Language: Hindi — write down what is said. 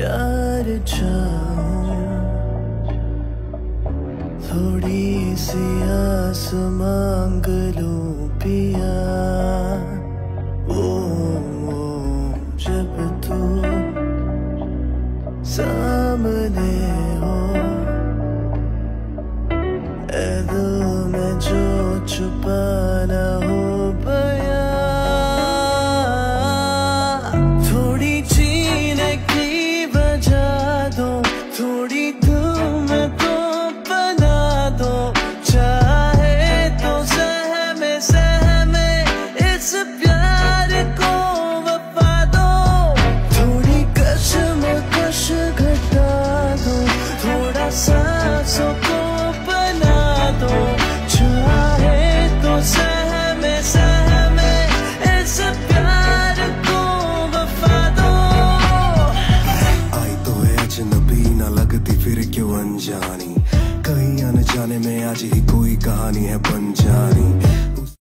जाऊँ थोड़ी सी आस मांग लो पिया। ओ, जब तू सामने हो ए दिल में जो छुपाना सांसों तो दो। आई तो है अजनबी ना लगती फिर क्यों अनजानी? कहीं अनजाने में आज ही कोई कहानी है बन जानी।